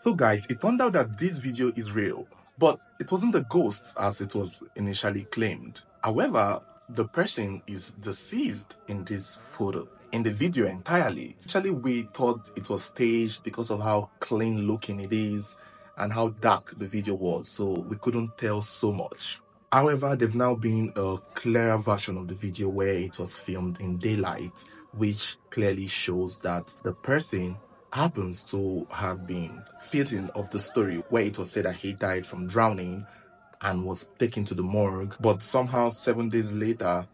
So guys, it turned out that this video is real, but it wasn't a ghost as it was initially claimed. However, the person is deceased in this photo, in the video entirely. Actually, we thought it was staged because of how clean looking it is and how dark the video was, so we couldn't tell so much. However, they've now been a clearer version of the video where it was filmed in daylight, which clearly shows that the person happens to have been fitting of the story where it was said that he died from drowning and was taken to the morgue, but somehow seven days later,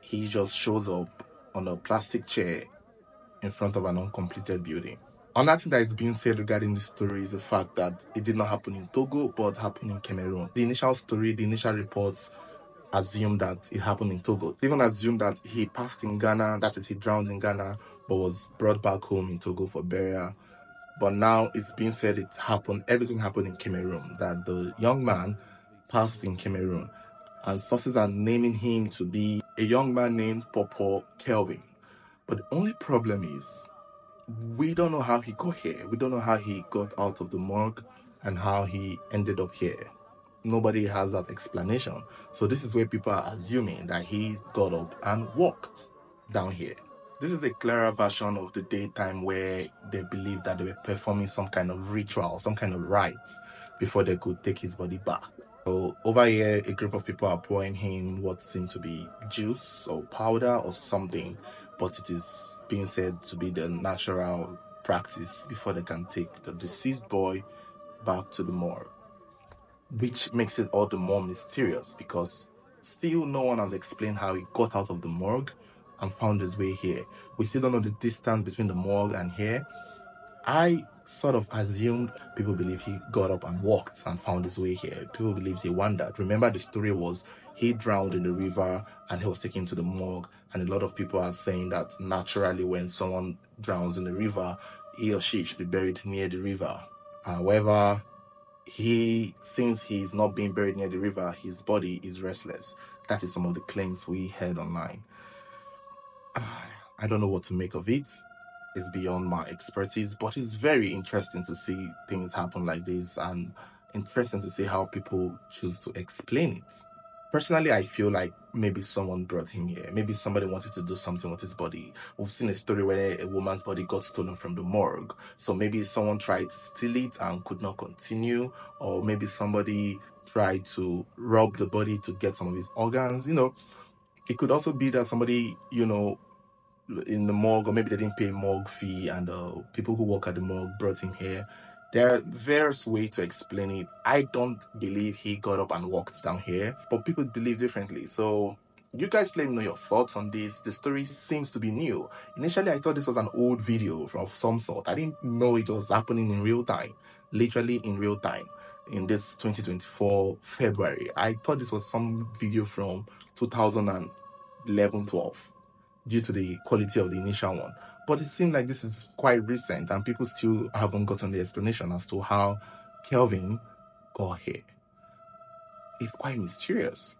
he just shows up on a plastic chair in front of an uncompleted building. Another thing that is being said regarding this story is the fact that it did not happen in Togo but happened in Cameroon. The initial story, the initial reports assumed that it happened in Togo. Even assumed that he passed in Ghana, that is, he drowned in Ghana, but was brought back home in Togo for burial. But now it's being said it happened, everything happened in Cameroon, that the young man passed in Cameroon. And sources are naming him to be a young man named Popo Kelvin. But the only problem is we don't know how he got here. We don't know how he got out of the morgue and how he ended up here. Nobody has that explanation. So this is where people are assuming that he got up and walked down here. This is a clearer version of the daytime where they believe that they were performing some kind of ritual, some kind of rites before they could take his body back. So over here, a group of people are pouring him what seemed to be juice or powder or something but it is being said to be the natural practice before they can take the deceased boy back to the morgue, which makes it all the more mysterious because still no one has explained how he got out of the morgue and found his way here. We still don't know the distance between the morgue and here. I sort of assumed people believe he got up and walked and found his way here. People believe he wandered. Remember, the story was he drowned in the river and he was taken to the morgue. And a lot of people are saying that naturally, when someone drowns in the river, he or she should be buried near the river. However, he, since he's not being buried near the river, his body is restless. That is some of the claims we heard online. I don't know what to make of it. It's beyond my expertise, but it's very interesting to see things happen like this and interesting to see how people choose to explain it. Personally, I feel like maybe someone brought him here. Maybe somebody wanted to do something with his body. We've seen a story where a woman's body got stolen from the morgue. So maybe someone tried to steal it and could not continue, or maybe somebody tried to rob the body to get some of his organs. You know, it could also be that somebody, you know, in the morgue, or maybe they didn't pay morgue fee, and uh, people who work at the morgue brought him here. There are various ways to explain it. I don't believe he got up and walked down here, but people believe differently. So you guys let me know your thoughts on this. The story seems to be new. Initially, I thought this was an old video of some sort. I didn't know it was happening in real time, literally in real time in this 2024 February. I thought this was some video from 2011 12 due to the quality of the initial one. But it seemed like this is quite recent and people still haven't gotten the explanation as to how Kelvin got here. It's quite mysterious.